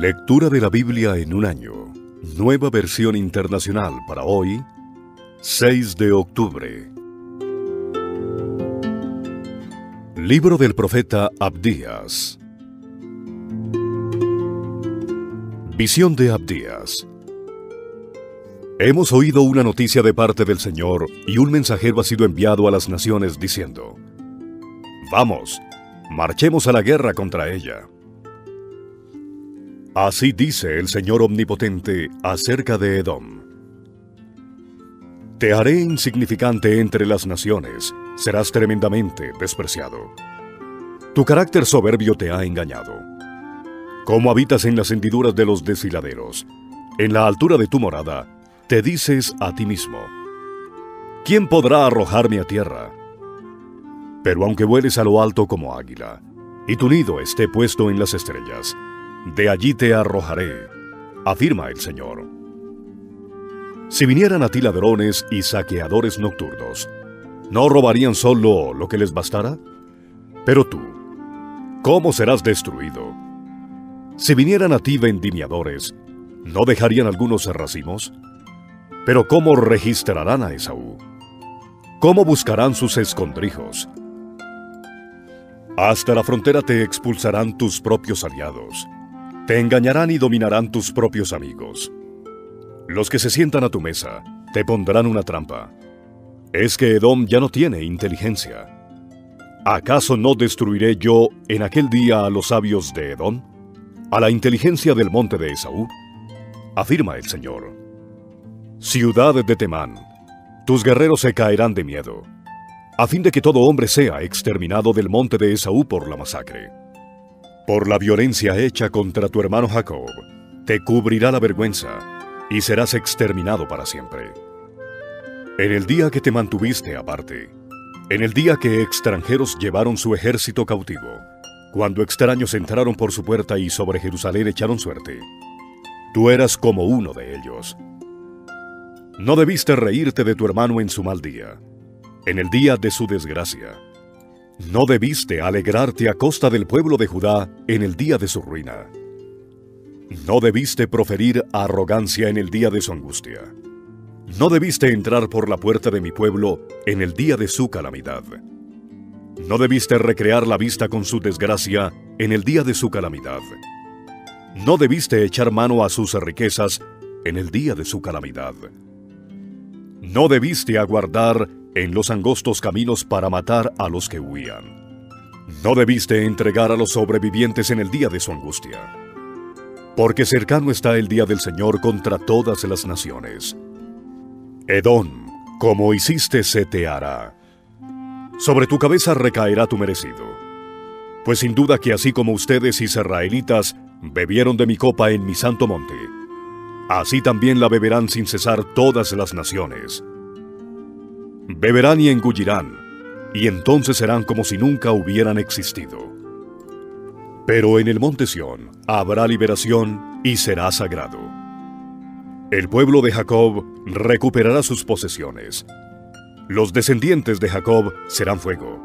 Lectura de la Biblia en un año. Nueva versión internacional para hoy, 6 de octubre. Libro del profeta Abdías. Visión de Abdías. Hemos oído una noticia de parte del Señor y un mensajero ha sido enviado a las naciones diciendo, Vamos, marchemos a la guerra contra ella. Así dice el Señor Omnipotente acerca de Edom. Te haré insignificante entre las naciones, serás tremendamente despreciado. Tu carácter soberbio te ha engañado. Como habitas en las hendiduras de los desfiladeros, en la altura de tu morada, te dices a ti mismo, ¿quién podrá arrojarme a tierra? Pero aunque vueles a lo alto como águila, y tu nido esté puesto en las estrellas, de allí te arrojaré, afirma el Señor. Si vinieran a ti ladrones y saqueadores nocturnos, ¿no robarían solo lo que les bastara? Pero tú, ¿cómo serás destruido? Si vinieran a ti vendimiadores, ¿no dejarían algunos racimos? Pero ¿cómo registrarán a Esaú? ¿Cómo buscarán sus escondrijos? Hasta la frontera te expulsarán tus propios aliados. Te engañarán y dominarán tus propios amigos. Los que se sientan a tu mesa te pondrán una trampa. Es que Edom ya no tiene inteligencia. ¿Acaso no destruiré yo en aquel día a los sabios de Edom? ¿A la inteligencia del monte de Esaú? Afirma el Señor. Ciudad de Temán, tus guerreros se caerán de miedo, a fin de que todo hombre sea exterminado del monte de Esaú por la masacre. Por la violencia hecha contra tu hermano Jacob, te cubrirá la vergüenza, y serás exterminado para siempre. En el día que te mantuviste aparte, en el día que extranjeros llevaron su ejército cautivo, cuando extraños entraron por su puerta y sobre Jerusalén echaron suerte, tú eras como uno de ellos. No debiste reírte de tu hermano en su mal día, en el día de su desgracia. No debiste alegrarte a costa del pueblo de Judá en el día de su ruina. No debiste proferir arrogancia en el día de su angustia. No debiste entrar por la puerta de mi pueblo en el día de su calamidad. No debiste recrear la vista con su desgracia en el día de su calamidad. No debiste echar mano a sus riquezas en el día de su calamidad. No debiste aguardar en los angostos caminos para matar a los que huían. No debiste entregar a los sobrevivientes en el día de su angustia. Porque cercano está el día del Señor contra todas las naciones. Edón, como hiciste se te hará. Sobre tu cabeza recaerá tu merecido. Pues sin duda que así como ustedes israelitas bebieron de mi copa en mi santo monte, así también la beberán sin cesar todas las naciones. Beberán y engullirán, y entonces serán como si nunca hubieran existido. Pero en el monte Sión habrá liberación y será sagrado. El pueblo de Jacob recuperará sus posesiones. Los descendientes de Jacob serán fuego,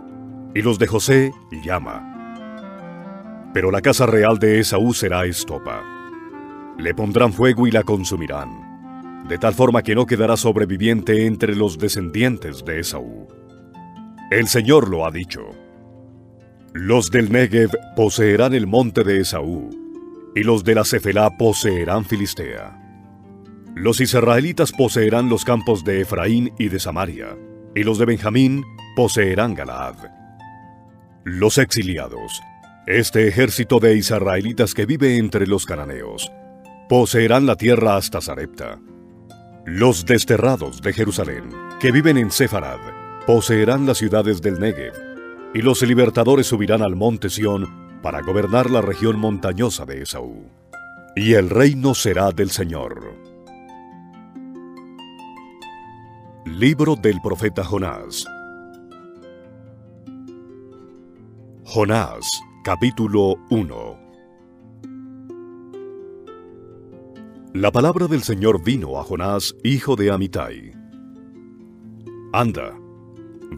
y los de José llama. Pero la casa real de Esaú será estopa le pondrán fuego y la consumirán, de tal forma que no quedará sobreviviente entre los descendientes de Esaú. El Señor lo ha dicho. Los del Negev poseerán el monte de Esaú, y los de la Cefelá poseerán Filistea. Los israelitas poseerán los campos de Efraín y de Samaria, y los de Benjamín poseerán Galaad. Los exiliados, este ejército de israelitas que vive entre los cananeos, poseerán la tierra hasta Sarepta. Los desterrados de Jerusalén, que viven en Sefarad, poseerán las ciudades del Negev, y los libertadores subirán al monte Sión para gobernar la región montañosa de Esaú. Y el reino será del Señor. Libro del profeta Jonás Jonás, capítulo 1 La palabra del Señor vino a Jonás, hijo de Amitai. Anda,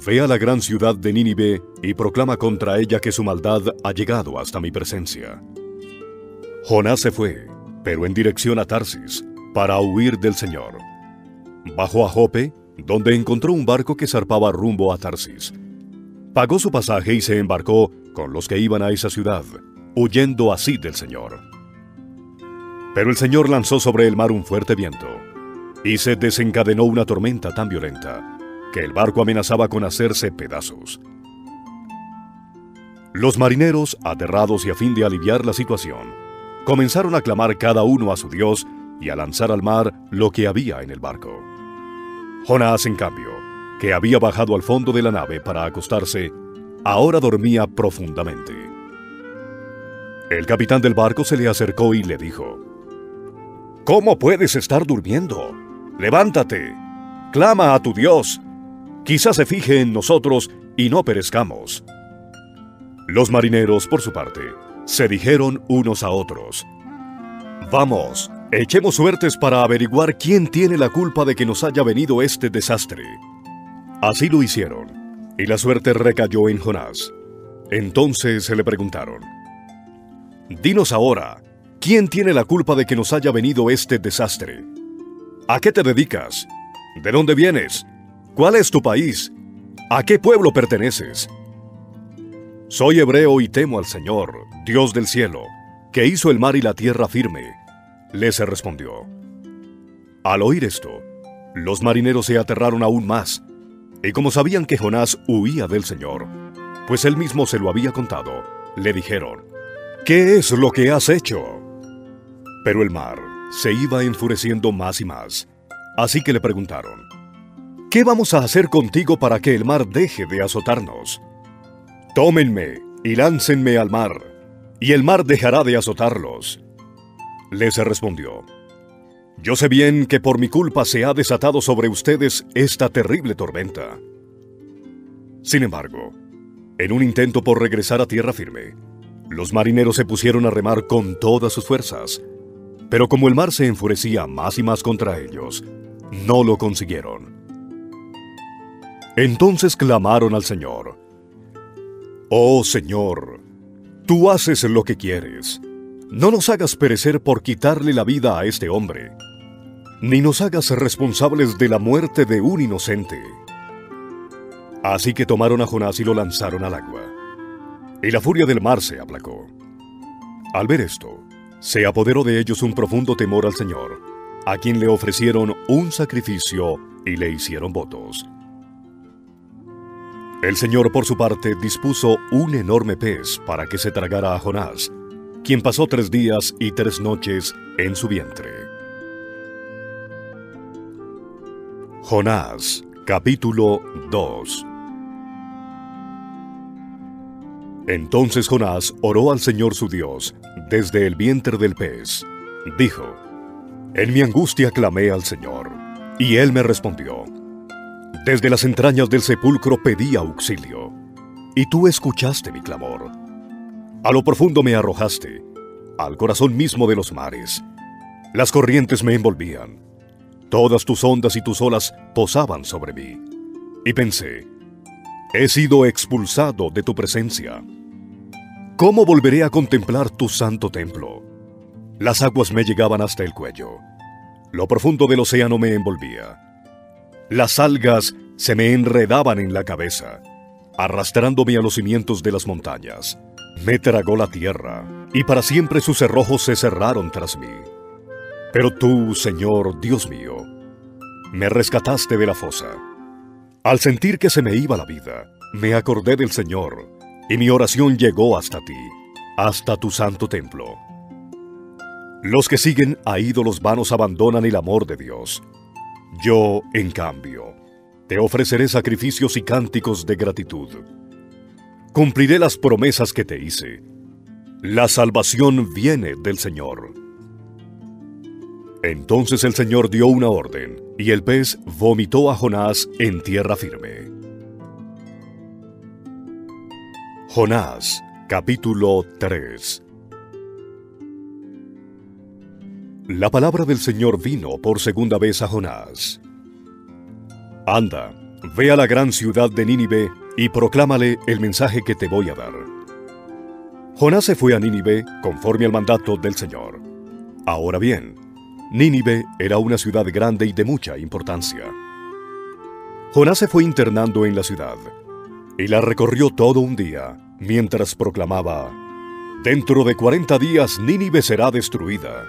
ve a la gran ciudad de Nínive y proclama contra ella que su maldad ha llegado hasta mi presencia. Jonás se fue, pero en dirección a Tarsis, para huir del Señor. Bajó a Jope, donde encontró un barco que zarpaba rumbo a Tarsis. Pagó su pasaje y se embarcó con los que iban a esa ciudad, huyendo así del Señor. Pero el Señor lanzó sobre el mar un fuerte viento, y se desencadenó una tormenta tan violenta que el barco amenazaba con hacerse pedazos. Los marineros, aterrados y a fin de aliviar la situación, comenzaron a clamar cada uno a su Dios y a lanzar al mar lo que había en el barco. Jonás, en cambio, que había bajado al fondo de la nave para acostarse, ahora dormía profundamente. El capitán del barco se le acercó y le dijo, ¿Cómo puedes estar durmiendo? Levántate, clama a tu Dios, quizás se fije en nosotros y no perezcamos. Los marineros, por su parte, se dijeron unos a otros, Vamos, echemos suertes para averiguar quién tiene la culpa de que nos haya venido este desastre. Así lo hicieron, y la suerte recayó en Jonás. Entonces se le preguntaron, Dinos ahora, ¿quién tiene la culpa de que nos haya venido este desastre? ¿A qué te dedicas? ¿De dónde vienes? ¿Cuál es tu país? ¿A qué pueblo perteneces? Soy hebreo y temo al Señor, Dios del cielo, que hizo el mar y la tierra firme. Les respondió. Al oír esto, los marineros se aterraron aún más, y como sabían que Jonás huía del Señor, pues él mismo se lo había contado, le dijeron, ¿Qué es lo que has hecho? Pero el mar se iba enfureciendo más y más, así que le preguntaron, ¿Qué vamos a hacer contigo para que el mar deje de azotarnos? Tómenme y láncenme al mar, y el mar dejará de azotarlos. Les respondió, Yo sé bien que por mi culpa se ha desatado sobre ustedes esta terrible tormenta. Sin embargo, en un intento por regresar a tierra firme, los marineros se pusieron a remar con todas sus fuerzas, pero como el mar se enfurecía más y más contra ellos, no lo consiguieron. Entonces clamaron al Señor, Oh Señor, tú haces lo que quieres. No nos hagas perecer por quitarle la vida a este hombre, ni nos hagas responsables de la muerte de un inocente. Así que tomaron a Jonás y lo lanzaron al agua. Y la furia del mar se aplacó. Al ver esto, se apoderó de ellos un profundo temor al Señor, a quien le ofrecieron un sacrificio y le hicieron votos. El Señor, por su parte, dispuso un enorme pez para que se tragara a Jonás, quien pasó tres días y tres noches en su vientre. Jonás, capítulo 2 Entonces Jonás oró al Señor su Dios desde el vientre del pez. Dijo, En mi angustia clamé al Señor, y él me respondió. Desde las entrañas del sepulcro pedí auxilio, y tú escuchaste mi clamor. A lo profundo me arrojaste, al corazón mismo de los mares. Las corrientes me envolvían. Todas tus ondas y tus olas posaban sobre mí. Y pensé, he sido expulsado de tu presencia. ¿Cómo volveré a contemplar tu santo templo? Las aguas me llegaban hasta el cuello. Lo profundo del océano me envolvía. Las algas se me enredaban en la cabeza, arrastrándome a los cimientos de las montañas. Me tragó la tierra, y para siempre sus cerrojos se cerraron tras mí. Pero tú, Señor, Dios mío, me rescataste de la fosa. Al sentir que se me iba la vida, me acordé del Señor, y mi oración llegó hasta ti, hasta tu santo templo. Los que siguen a ídolos vanos abandonan el amor de Dios yo, en cambio, te ofreceré sacrificios y cánticos de gratitud. Cumpliré las promesas que te hice. La salvación viene del Señor. Entonces el Señor dio una orden, y el pez vomitó a Jonás en tierra firme. Jonás, capítulo 3 La palabra del Señor vino por segunda vez a Jonás. Anda, ve a la gran ciudad de Nínive y proclámale el mensaje que te voy a dar. Jonás se fue a Nínive conforme al mandato del Señor. Ahora bien, Nínive era una ciudad grande y de mucha importancia. Jonás se fue internando en la ciudad y la recorrió todo un día mientras proclamaba, Dentro de cuarenta días Nínive será destruida.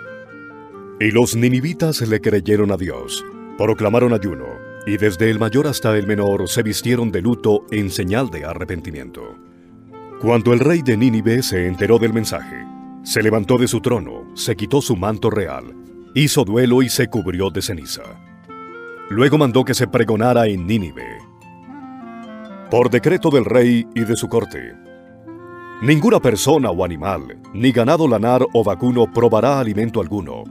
Y los ninivitas le creyeron a Dios, proclamaron ayuno, y desde el mayor hasta el menor se vistieron de luto en señal de arrepentimiento. Cuando el rey de Nínive se enteró del mensaje, se levantó de su trono, se quitó su manto real, hizo duelo y se cubrió de ceniza. Luego mandó que se pregonara en Nínive. Por decreto del rey y de su corte, ninguna persona o animal, ni ganado lanar o vacuno probará alimento alguno,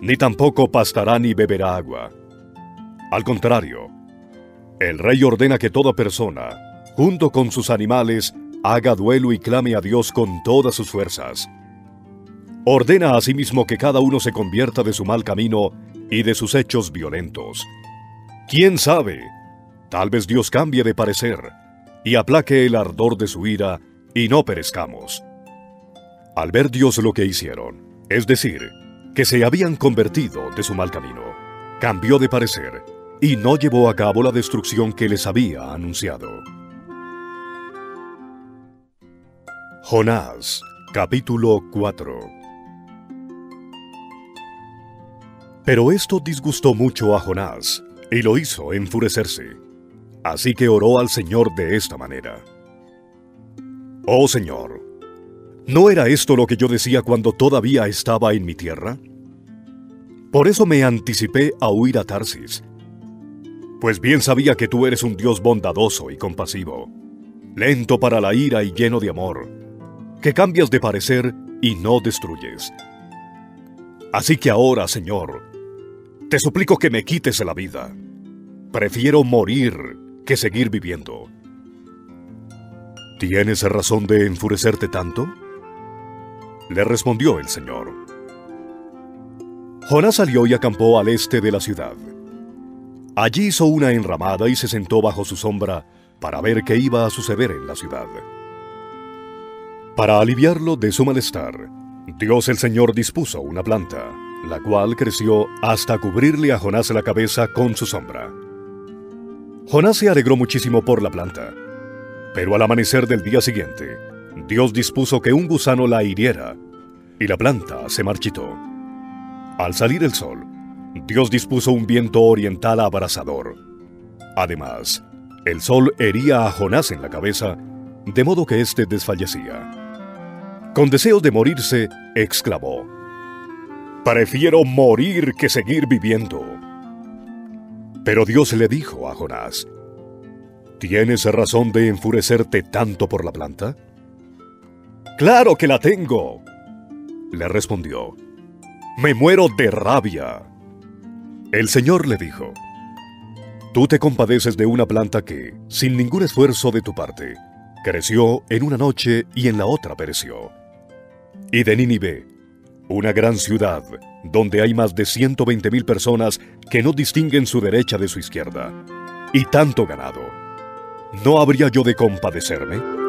ni tampoco pastará ni beberá agua. Al contrario, el rey ordena que toda persona, junto con sus animales, haga duelo y clame a Dios con todas sus fuerzas. Ordena asimismo que cada uno se convierta de su mal camino y de sus hechos violentos. ¿Quién sabe? Tal vez Dios cambie de parecer y aplaque el ardor de su ira y no perezcamos. Al ver Dios lo que hicieron, es decir, que se habían convertido de su mal camino, cambió de parecer y no llevó a cabo la destrucción que les había anunciado. Jonás, capítulo 4 Pero esto disgustó mucho a Jonás, y lo hizo enfurecerse. Así que oró al Señor de esta manera. Oh Señor, ¿no era esto lo que yo decía cuando todavía estaba en mi tierra? Por eso me anticipé a huir a Tarsis. Pues bien sabía que tú eres un Dios bondadoso y compasivo, lento para la ira y lleno de amor, que cambias de parecer y no destruyes. Así que ahora, Señor, te suplico que me quites la vida. Prefiero morir que seguir viviendo. ¿Tienes razón de enfurecerte tanto? Le respondió el Señor. Jonás salió y acampó al este de la ciudad. Allí hizo una enramada y se sentó bajo su sombra para ver qué iba a suceder en la ciudad. Para aliviarlo de su malestar, Dios el Señor dispuso una planta, la cual creció hasta cubrirle a Jonás la cabeza con su sombra. Jonás se alegró muchísimo por la planta, pero al amanecer del día siguiente, Dios dispuso que un gusano la hiriera, y la planta se marchitó. Al salir el sol, Dios dispuso un viento oriental abrasador. Además, el sol hería a Jonás en la cabeza, de modo que éste desfallecía. Con deseos de morirse, exclamó, Prefiero morir que seguir viviendo. Pero Dios le dijo a Jonás, ¿Tienes razón de enfurecerte tanto por la planta? Claro que la tengo, le respondió me muero de rabia. El Señor le dijo, Tú te compadeces de una planta que, sin ningún esfuerzo de tu parte, creció en una noche y en la otra pereció. Y de Nínive, una gran ciudad, donde hay más de 120 mil personas que no distinguen su derecha de su izquierda, y tanto ganado, ¿no habría yo de compadecerme?